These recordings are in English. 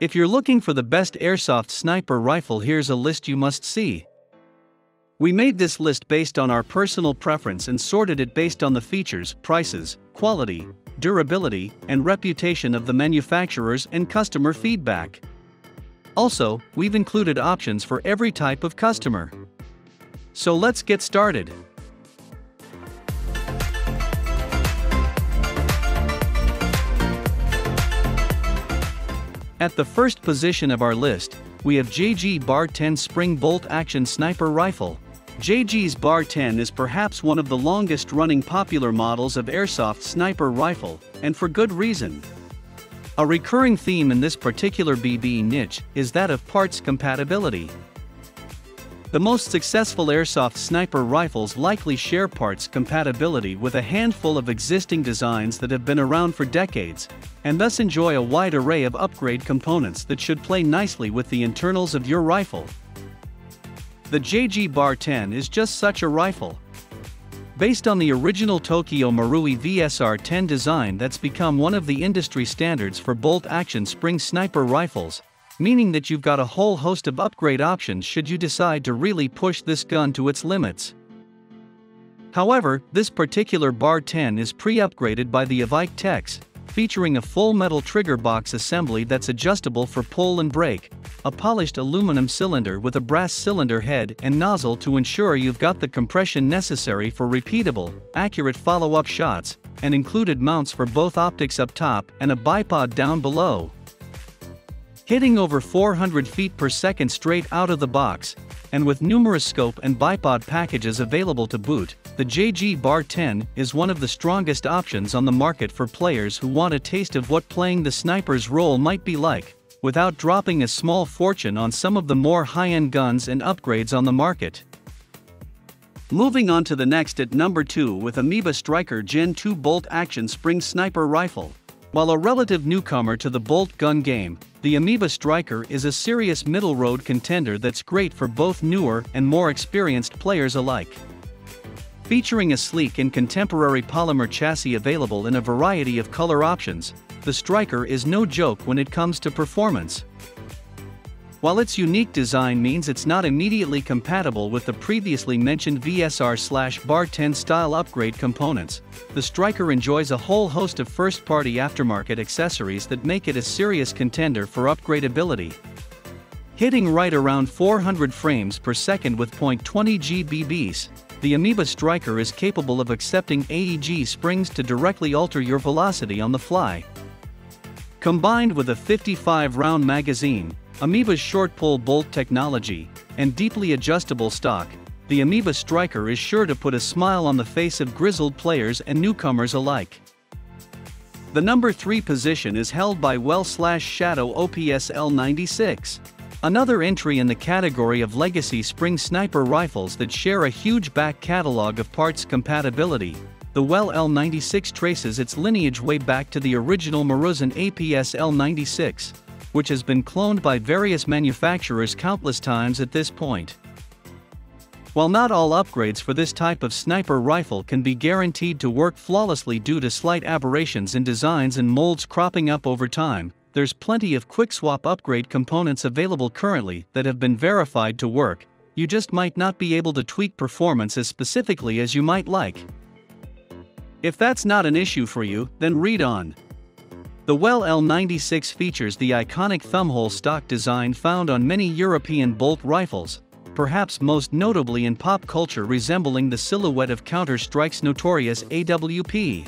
If you're looking for the best airsoft sniper rifle, here's a list you must see. We made this list based on our personal preference and sorted it based on the features, prices, quality, durability, and reputation of the manufacturers and customer feedback. Also, we've included options for every type of customer. So let's get started. At the first position of our list, we have JG Bar 10 Spring Bolt Action Sniper Rifle. JG's Bar 10 is perhaps one of the longest running popular models of airsoft sniper rifle, and for good reason. A recurring theme in this particular BB niche is that of parts compatibility. The most successful airsoft sniper rifles likely share parts compatibility with a handful of existing designs that have been around for decades, and thus enjoy a wide array of upgrade components that should play nicely with the internals of your rifle. The JG Bar 10 is just such a rifle. Based on the original Tokyo Marui VSR 10 design that's become one of the industry standards for bolt action spring sniper rifles, meaning that you've got a whole host of upgrade options should you decide to really push this gun to its limits. However, this particular Bar 10 is pre-upgraded by the Evike techs, featuring a full metal trigger box assembly that's adjustable for pull and brake, a polished aluminum cylinder with a brass cylinder head and nozzle to ensure you've got the compression necessary for repeatable, accurate follow-up shots, and included mounts for both optics up top and a bipod down below hitting over 400 feet per second straight out of the box, and with numerous scope and bipod packages available to boot, the JG Bar 10 is one of the strongest options on the market for players who want a taste of what playing the sniper's role might be like, without dropping a small fortune on some of the more high-end guns and upgrades on the market. Moving on to the next at number 2 with Amoeba Striker Gen 2 Bolt Action Spring Sniper Rifle. While a relative newcomer to the bolt gun game, the Amoeba Striker is a serious middle road contender that's great for both newer and more experienced players alike. Featuring a sleek and contemporary polymer chassis available in a variety of color options, the Striker is no joke when it comes to performance. While its unique design means it's not immediately compatible with the previously mentioned VSR-Bar 10 style upgrade components, the Striker enjoys a whole host of first-party aftermarket accessories that make it a serious contender for upgradability. Hitting right around 400 frames per second with .20 GBBs, the Amoeba Striker is capable of accepting AEG springs to directly alter your velocity on the fly. Combined with a 55-round magazine, Amoeba's short pull bolt technology, and deeply adjustable stock, the Amoeba Striker is sure to put a smile on the face of grizzled players and newcomers alike. The number 3 position is held by Well Shadow OPS L96. Another entry in the category of legacy spring sniper rifles that share a huge back catalog of parts compatibility. The Well L96 traces its lineage way back to the original Maruzen APS L96, which has been cloned by various manufacturers countless times at this point. While not all upgrades for this type of sniper rifle can be guaranteed to work flawlessly due to slight aberrations in designs and molds cropping up over time, there's plenty of quick swap upgrade components available currently that have been verified to work, you just might not be able to tweak performance as specifically as you might like. If that's not an issue for you, then read on. The Well L96 features the iconic thumbhole stock design found on many European bolt rifles, perhaps most notably in pop culture resembling the silhouette of Counter-Strike's notorious AWP.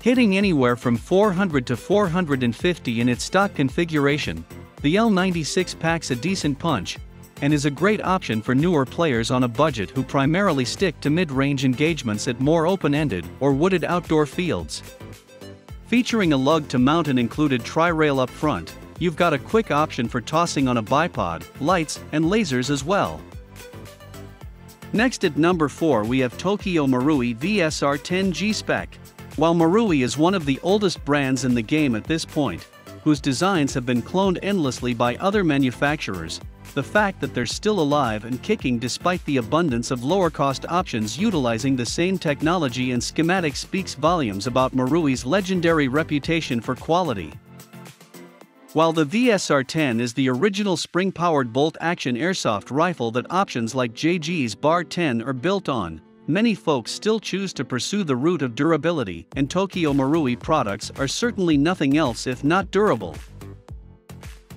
Hitting anywhere from 400 to 450 in its stock configuration, the L96 packs a decent punch, and is a great option for newer players on a budget who primarily stick to mid-range engagements at more open-ended or wooded outdoor fields. Featuring a lug to mount an included tri-rail up front, you've got a quick option for tossing on a bipod, lights, and lasers as well. Next at number 4 we have Tokyo Marui VSR 10 G-Spec. While Marui is one of the oldest brands in the game at this point, whose designs have been cloned endlessly by other manufacturers, the fact that they're still alive and kicking despite the abundance of lower-cost options utilizing the same technology and schematics speaks volumes about Marui's legendary reputation for quality. While the VSR-10 is the original spring-powered bolt-action airsoft rifle that options like JG's Bar 10 are built on, many folks still choose to pursue the route of durability, and Tokyo Marui products are certainly nothing else if not durable.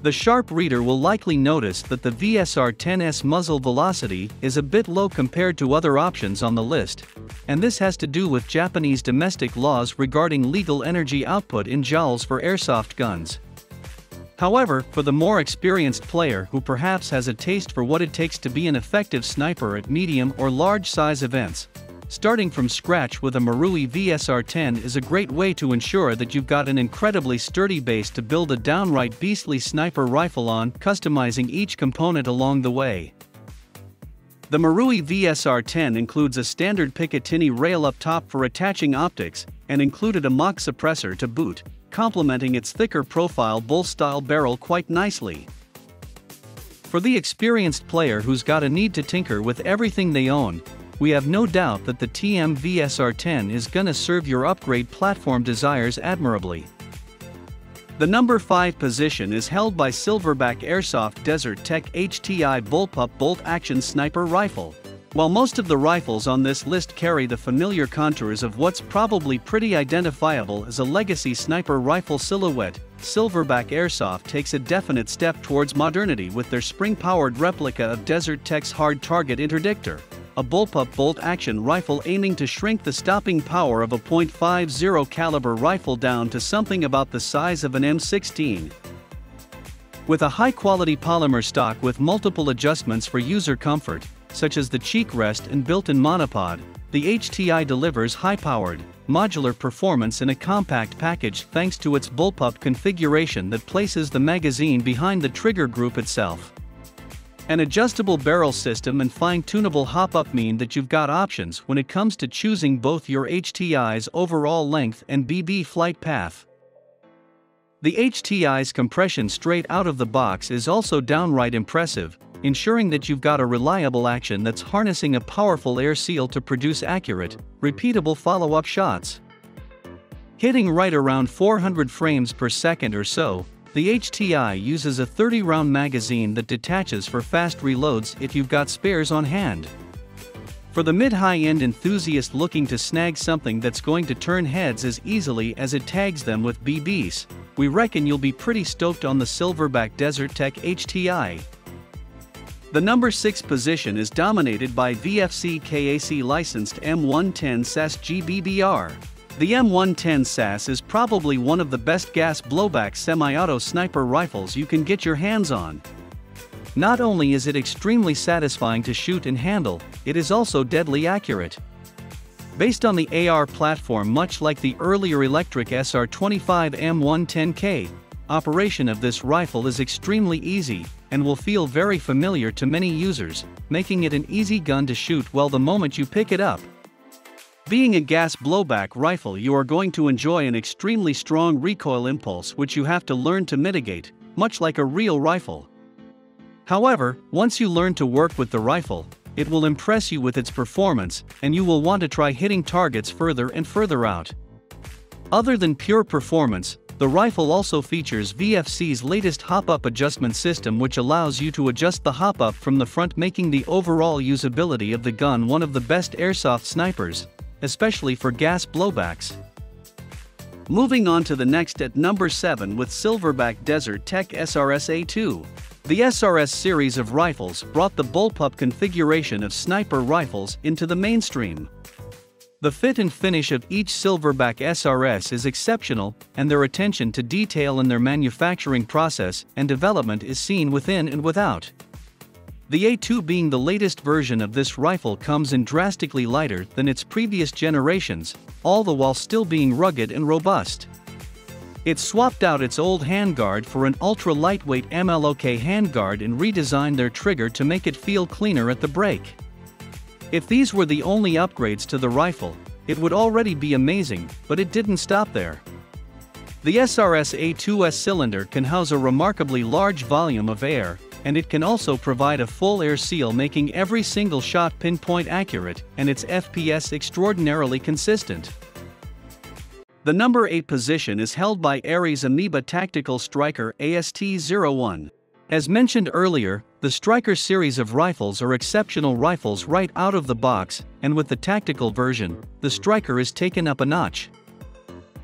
The sharp reader will likely notice that the VSR-10's muzzle velocity is a bit low compared to other options on the list, and this has to do with Japanese domestic laws regarding legal energy output in joules for airsoft guns. However, for the more experienced player who perhaps has a taste for what it takes to be an effective sniper at medium or large size events, starting from scratch with a Marui VSR-10 is a great way to ensure that you've got an incredibly sturdy base to build a downright beastly sniper rifle on, customizing each component along the way. The Marui VSR-10 includes a standard Picatinny rail up top for attaching optics, and included a mock suppressor to boot, complementing its thicker profile bull-style barrel quite nicely. For the experienced player who's got a need to tinker with everything they own, we have no doubt that the TM VSR10 is gonna serve your upgrade platform desires admirably. The number 5 position is held by Silverback Airsoft Desert Tech HTI Bullpup Bolt Action Sniper Rifle. While most of the rifles on this list carry the familiar contours of what's probably pretty identifiable as a legacy sniper rifle silhouette, Silverback Airsoft takes a definite step towards modernity with their spring-powered replica of Desert Tech's hard target interdictor, a bullpup bolt-action rifle aiming to shrink the stopping power of a .50 caliber rifle down to something about the size of an M16. With a high-quality polymer stock with multiple adjustments for user comfort, such as the cheek rest and built-in monopod, the HTI delivers high-powered, modular performance in a compact package thanks to its bullpup configuration that places the magazine behind the trigger group itself. An adjustable barrel system and fine-tunable hop-up mean that you've got options when it comes to choosing both your HTI's overall length and BB flight path. The HTI's compression straight out of the box is also downright impressive, ensuring that you've got a reliable action that's harnessing a powerful air seal to produce accurate, repeatable follow-up shots. Hitting right around 400 frames per second or so, the HTI uses a 30-round magazine that detaches for fast reloads if you've got spares on hand. For the mid-high-end enthusiast looking to snag something that's going to turn heads as easily as it tags them with BBs, we reckon you'll be pretty stoked on the Silverback Desert Tech HTI. The number 6 position is dominated by VFC KAC licensed M110 SASS GBBR. The M110 SASS is probably one of the best gas blowback semi-auto sniper rifles you can get your hands on. Not only is it extremely satisfying to shoot and handle, it is also deadly accurate. Based on the AR platform much like the earlier electric SR25 M110K, operation of this rifle is extremely easy, and will feel very familiar to many users, making it an easy gun to shoot well the moment you pick it up. Being a gas blowback rifle you are going to enjoy an extremely strong recoil impulse which you have to learn to mitigate, much like a real rifle. However, once you learn to work with the rifle, it will impress you with its performance, and you will want to try hitting targets further and further out. Other than pure performance, the rifle also features VFC's latest hop-up adjustment system which allows you to adjust the hop-up from the front making the overall usability of the gun one of the best airsoft snipers, especially for gas blowbacks. Moving on to the next at number 7 with Silverback Desert Tech SRS A2. The SRS series of rifles brought the bullpup configuration of sniper rifles into the mainstream. The fit and finish of each Silverback SRS is exceptional, and their attention to detail in their manufacturing process and development is seen within and without. The A2 being the latest version of this rifle comes in drastically lighter than its previous generations, all the while still being rugged and robust. It swapped out its old handguard for an ultra-lightweight MLOK handguard and redesigned their trigger to make it feel cleaner at the break. If these were the only upgrades to the rifle, it would already be amazing, but it didn't stop there. The SRS A2S cylinder can house a remarkably large volume of air, and it can also provide a full air seal making every single shot pinpoint accurate and its FPS extraordinarily consistent. The number 8 position is held by Ares Amoeba Tactical Striker AST-01. As mentioned earlier, the Striker series of rifles are exceptional rifles right out of the box, and with the tactical version, the Striker is taken up a notch.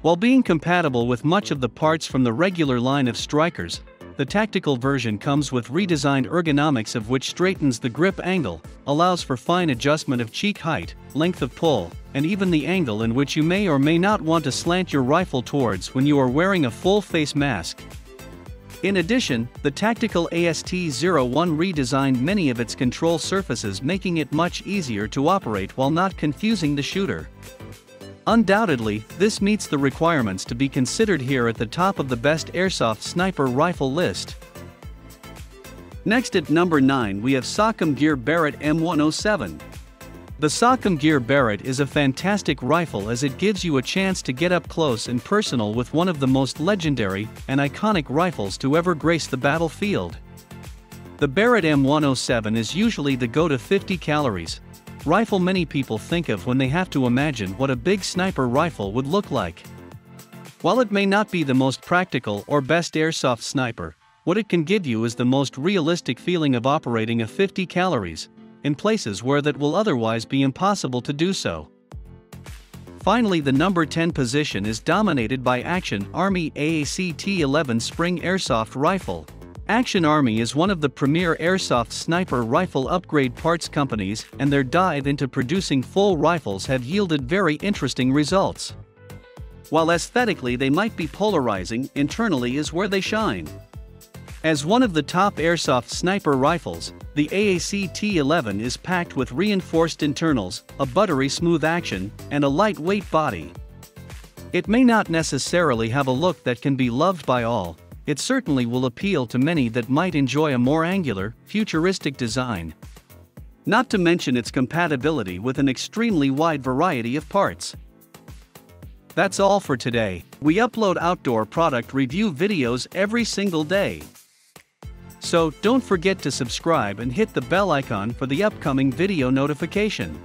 While being compatible with much of the parts from the regular line of Strikers, the tactical version comes with redesigned ergonomics of which straightens the grip angle, allows for fine adjustment of cheek height, length of pull, and even the angle in which you may or may not want to slant your rifle towards when you are wearing a full face mask. In addition, the tactical AST-01 redesigned many of its control surfaces making it much easier to operate while not confusing the shooter. Undoubtedly, this meets the requirements to be considered here at the top of the best airsoft sniper rifle list. Next at number 9 we have Socom Gear Barrett M107. The Socom Gear Barrett is a fantastic rifle as it gives you a chance to get up close and personal with one of the most legendary and iconic rifles to ever grace the battlefield. The Barrett M107 is usually the go-to 50 calories, rifle many people think of when they have to imagine what a big sniper rifle would look like. While it may not be the most practical or best airsoft sniper, what it can give you is the most realistic feeling of operating a 50 calories, in places where that will otherwise be impossible to do so. Finally the number 10 position is dominated by Action Army AAC T11 Spring Airsoft Rifle. Action Army is one of the premier airsoft sniper rifle upgrade parts companies and their dive into producing full rifles have yielded very interesting results. While aesthetically they might be polarizing, internally is where they shine. As one of the top airsoft sniper rifles, the AAC T11 is packed with reinforced internals, a buttery smooth action, and a lightweight body. It may not necessarily have a look that can be loved by all, it certainly will appeal to many that might enjoy a more angular, futuristic design. Not to mention its compatibility with an extremely wide variety of parts. That's all for today. We upload outdoor product review videos every single day. So don't forget to subscribe and hit the bell icon for the upcoming video notification.